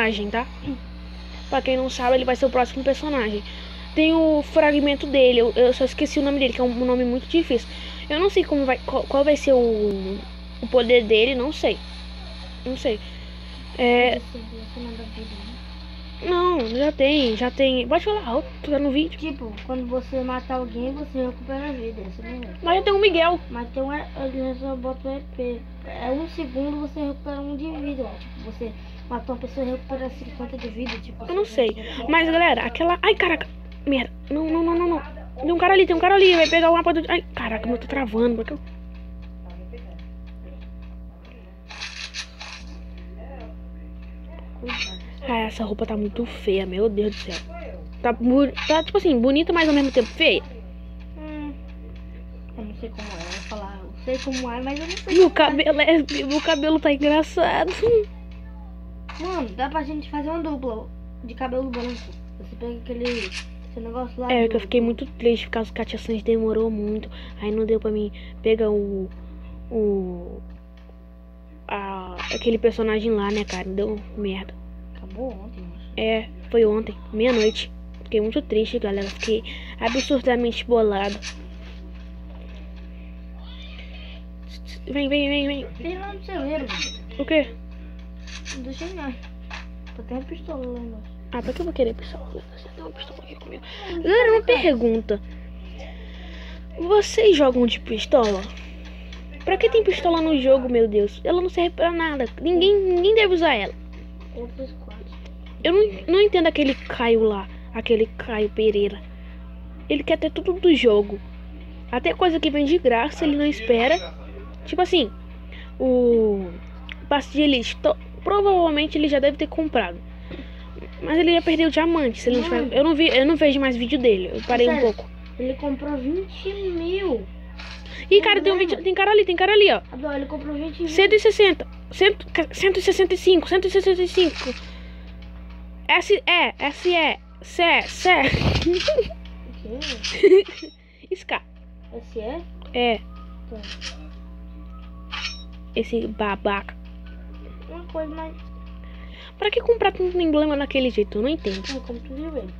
personagem, tá? Pra quem não sabe, ele vai ser o próximo personagem. Tem o fragmento dele, eu, eu só esqueci o nome dele, que é um nome muito difícil. Eu não sei como vai, qual, qual vai ser o, o poder dele, não sei. Não sei. É, não, já tem, já tem. Pode falar alto, tá no vídeo. Tipo, quando você mata alguém, você recupera a vida. É. Mas já tem o Miguel. Mas tem um, ele só bota o EP. É um segundo você recupera um de vida. Tipo, você matou uma pessoa e recupera 50 de vida. Tipo, Eu não sei. Mas galera, aquela. Ai, caraca. Merda. Não, não, não, não, não. Tem um cara ali, tem um cara ali. Vai pegar o mapa do. Ai, caraca, eu tô travando. Porque eu... Ah, essa roupa tá muito feia, meu Deus do céu. Tá, tá tipo assim, bonita, mas ao mesmo tempo feia. Hum, eu não sei como é. Eu vou falar, eu sei como é, mas eu não sei. Meu como é. cabelo, é, meu cabelo tá engraçado. Mano, dá pra gente fazer uma dupla de cabelo branco. Você pega aquele esse negócio lá. É, do- que eu fiquei muito triste por causa que a Tia demorou muito. Aí não deu pra mim pegar o. O. A, aquele personagem lá, né, cara? Deu merda. Acabou ontem, mas. É, foi ontem, meia-noite. Fiquei muito triste, galera. Fiquei absurdamente bolado. Vem, vem, vem, vem. Tem lá no celeiro. O quê? Não nada. Só tem uma pistola lá embaixo. Ah, pra que eu vou querer pistola? Você tem uma pistola aqui comigo. Galera, uma pergunta. Vocês jogam de pistola? Pra que tem pistola no jogo, meu Deus? Ela não serve pra nada. Ninguém, ninguém deve usar ela. Eu não, não entendo aquele Caio lá. Aquele Caio Pereira. Ele quer ter tudo do jogo. Até coisa que vem de graça, ele não espera. Tipo assim, o passe de elite. Provavelmente ele já deve ter comprado. Mas ele ia perder o diamante. Se não tiver, eu, não vi, eu não vejo mais vídeo dele. Eu parei um Sério? pouco. Ele comprou 20 mil. Ih, cara, tem um vídeo. Tem cara ali, tem cara ali, ó. Ele comprou 20 mil. 160. Cento- 165. 165. S E, S E, C, C. O quê? Ska. Esse é? É, Tá. esse babaca. Uma coisa mais. Pra que comprar tanto emblema daquele jeito? Eu não entendo. Ah, como tu viu ele.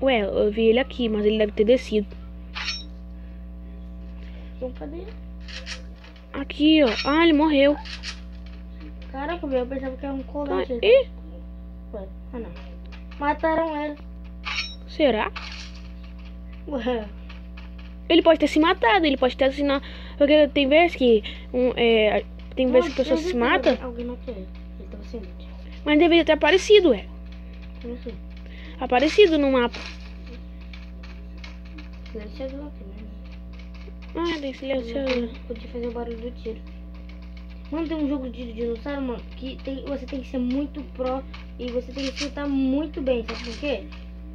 Ué, eu vi ele aqui, mas ele deve ter descido. Então cadê? Aqui, ó. Ah, ele morreu. Caraca, eu pensava que era um Ah, colete. Ih, Ué, Ah, não. Mataram ele. será? Ué. Ele pode ter se matado, ele pode ter assinado. Porque tem vezes que. Um, é, tem vezes que a pessoa se mata, Alguém, alguém matou ele. Loot. mas deveria ter aparecido. Eu Não sei. Aparecido no mapa. Silenciador aqui, né? Ah, tem silenciador. Podia fazer o barulho do tiro. Mano, tem um jogo de dinossauro, mano, que tem, você tem que ser muito pro e você tem que escutar muito bem, sabe por quê?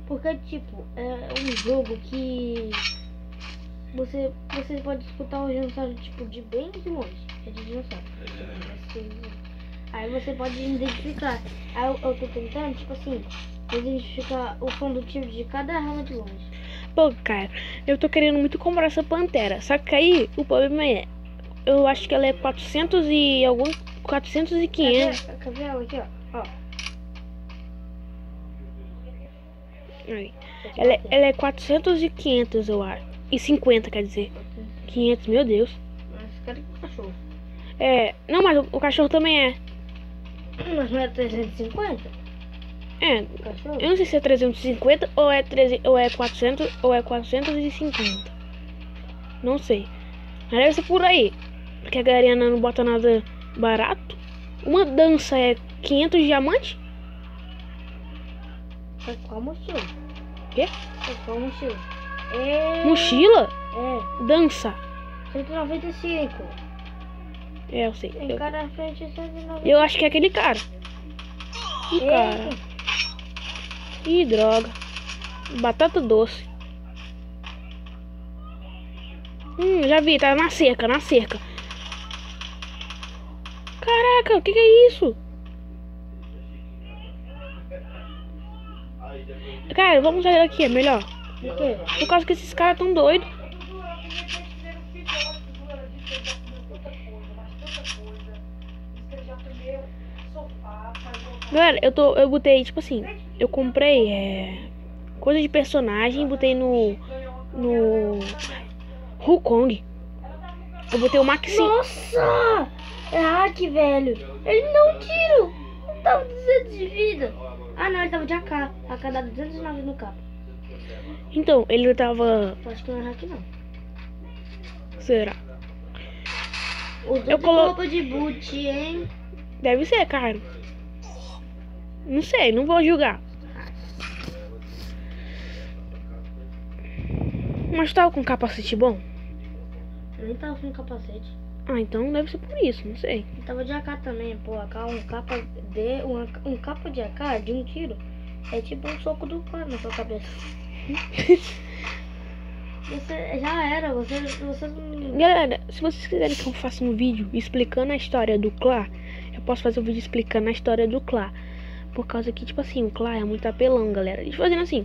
Porque, tipo, é um jogo que você, você pode escutar o dinossauro, tipo, de bem de longe. É de dinossauro. Aí você pode identificar. Aí eu, eu tô tentando, tipo assim, identificar o tiro de cada arma de longe. Pô, cara, eu tô querendo muito comprar essa pantera. Só que aí o problema é. Eu acho que ela é 400 e algum. 400 e 500. Quer ver, quer ver ela aqui, ó? ó. Aí. Ela, é- ela é 400 e 500, eu acho. E 50, quer dizer. 500, meu Deus. Mas cadê o cachorro? É. Não, mas o, o cachorro também é. Mas não é 350? É. Eu não sei se é 350 ou é, 300, ou é 400 ou é 450. Não sei. Mas deve ser por aí. Porque a Garena não bota nada barato. Uma dança é 500 diamantes? É qual mochila? Quê? É qual mochila? É... Mochila? É, Dança. 195. É, eu sei. Tem Eu, cara na frente 195. eu acho que é aquele cara. Ih, cara. Ih, droga. Batata doce. Hum, já vi, tá na cerca, na cerca. Caraca, o que, que é isso? Cara, vamos sair daqui, é melhor. Por causa que esses caras tão doidos. Galera, eu tô. Eu botei, tipo assim, eu comprei é, coisa de personagem, botei no. No. Wukong. Eu botei o Maxi. Nossa! É hack, velho. Ele não tiro. Não tava 200 de vida. Ah, não, ele tava de AK. AK dá 209 no capa. Então, ele tava. Eu acho que não é hack, não. Será? Eu colo- roupa de boot, hein? Deve ser, cara. Não sei, não vou julgar. Mas tava com capacete bom? Eu nem tava com capacete. Ah, então deve ser por isso, não sei. Ele tava de AK também, pô. AK, um capa de. Um, AK um capa de AK de um tiro. É tipo um soco do cara na sua cabeça. Você já era, você. você não. Galera, se vocês quiserem que eu faça um vídeo explicando a história do Clá, eu posso fazer um vídeo explicando a história do Clá. Por causa que, tipo assim, o é muito apelão, galera. Gente fazendo assim,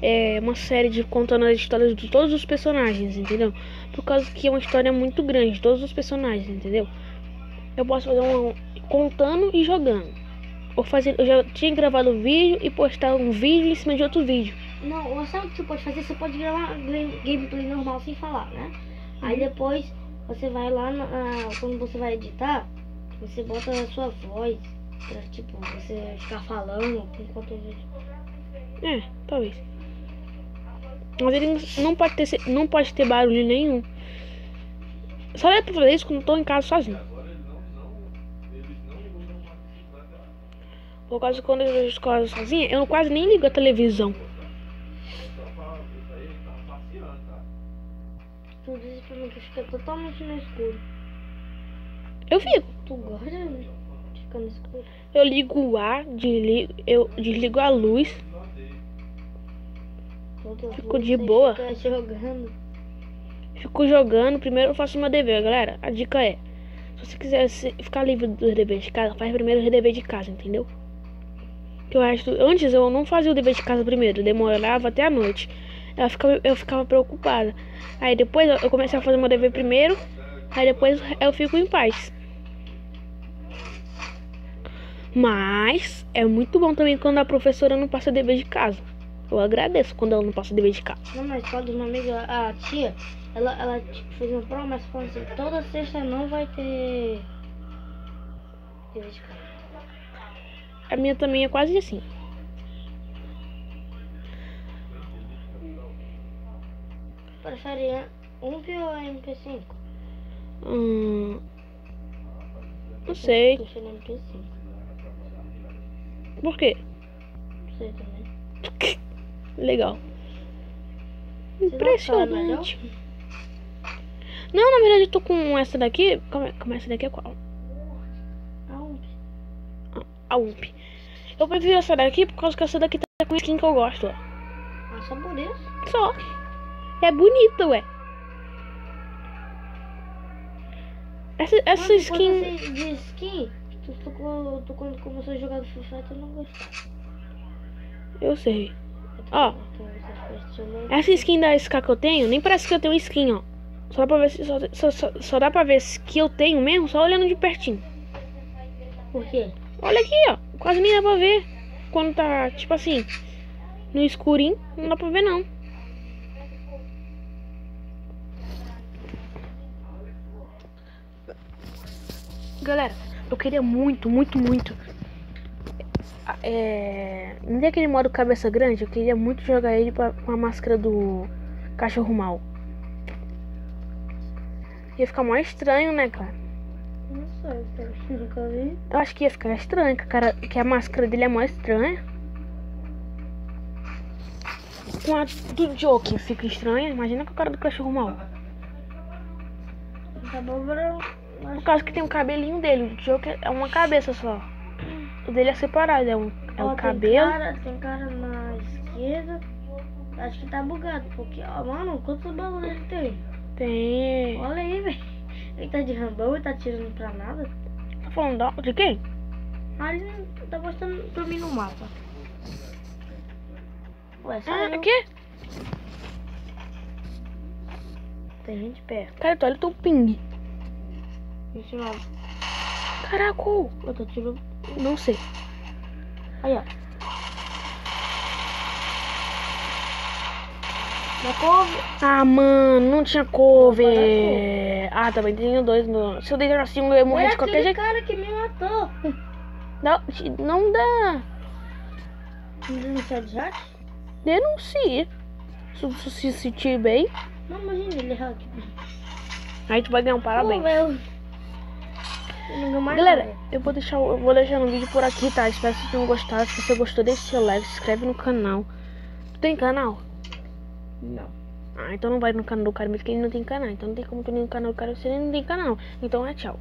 é uma série de contando as histórias de todos os personagens, entendeu? Por causa que é uma história muito grande, todos os personagens, entendeu? Eu posso fazer um contando e jogando. Ou fazer, eu já tinha gravado um vídeo e postar um vídeo em cima de outro vídeo. Não, sabe o que você pode fazer? Você pode gravar game- gameplay normal sem falar, né? Aí depois você vai lá, na- quando você vai editar, você bota a sua voz pra, tipo, você ficar falando enquanto. É, talvez. Mas ele não pode ter, não pode ter barulho nenhum. Só é pra fazer isso quando eu tô em casa sozinho. Por causa que quando eu vejo as coisas sozinha, eu quase nem ligo a televisão. Tu disse pra mim que fica totalmente no escuro. Eu fico. Tu gosta de ficar no escuro? Eu ligo o ar, desligo, eu desligo a luz. Toda Fico de boa. Jogando. Fico jogando, primeiro eu faço meu dever, galera. A dica é, se você quiser se- ficar livre dos deveres de casa, faz primeiro o dever de casa, entendeu? Que o resto, antes eu não fazia o dever de casa primeiro, demorava até a noite. Eu ficava, eu ficava preocupada. Aí depois eu eu comecei a fazer meu dever primeiro, aí depois eu fico em paz. Mas é muito bom também quando a professora não passa dever de casa. Eu agradeço quando ela não passa dever de casa. Não, escola de uma amiga, a tia, ela, ela tipo, fez uma promessa falando assim, toda sexta não vai ter. dever de casa. A minha também é quase assim. Prefere UMP ou MP5? Hum, não sei. Prefiro MP5. Por quê? Não sei também. Legal. Impressionante. Não, na verdade eu tô com essa daqui. Como é, como é essa daqui é qual? A UMP. A UMP. Eu prefiro essa daqui por causa que essa daqui tá com skin que eu gosto, ó. Ah, só por isso? Só. É bonita, ué. Essa, essa Quando- skin. De skin, tu, tu, quando começou a jogar do Free Fire, tu não gostava. Eu sei. Ó. tu- Essa skin da SK que eu tenho, nem parece que eu tenho skin, ó. Só dá pra ver, se- só, só, só, só dá pra ver se- que eu tenho mesmo só olhando de pertinho. Por quê? Olha aqui, ó. Quase nem dá pra ver. Quando tá, tipo assim, no escurinho, não dá pra ver não. Galera, eu queria muito, muito, muito. É. Não tem aquele modo cabeça grande? Eu queria muito jogar ele pra- com a máscara do cachorro mal. Ia ficar mó estranho, né, cara? Não sei, cara. Nunca vi. Eu acho que ia ficar estranho, que a, cara, que a máscara dele é mó estranha. Com a do Joker fica estranha. Imagina com a cara do cachorro mal. Tá bom. Por causa que tem um cabelinho dele. O Joker é uma cabeça só. O dele é separado, é um, é Ó, um tem cabelo. Cara, tem cara na esquerda. Acho que tá bugado, porque, ó, mano, quantos balas ele tem? Tem. Olha aí, velho. Ele tá de rambão e tá tirando pra nada. Tá falando de quem? Ah, ele tá mostrando pra mim no mapa. Ué, Ah, saiu. aqui? Tem gente perto. Cara, tu olha o teu ping. Gente, não. Caraca, Eu tô tirando. não sei. Aí, ó. Na couve. Ah, mano, não tinha cover. Ah, também tenho dois. No... Se eu deitar assim, eu ia morrer de qualquer jeito. cara que me matou. Não, não dá. Denunciar de hack? Denuncie. Se se se sentir bem, Não, imagina ele hack. aí tu vai ganhar um parabéns. Pô, velho. Eu não ganho mais Galera, nada. eu vou deixar, eu vou deixar no vídeo por aqui, tá? Espero que vocês tenham gostado. Se você gostou, deixa seu like, se inscreve no canal. Tu tem canal? Não. Ah, então não vai no canal do cara, mesmo que ele não tem canal. Então não tem como tu ir no canal do cara se ele não tem canal. Então é tchau.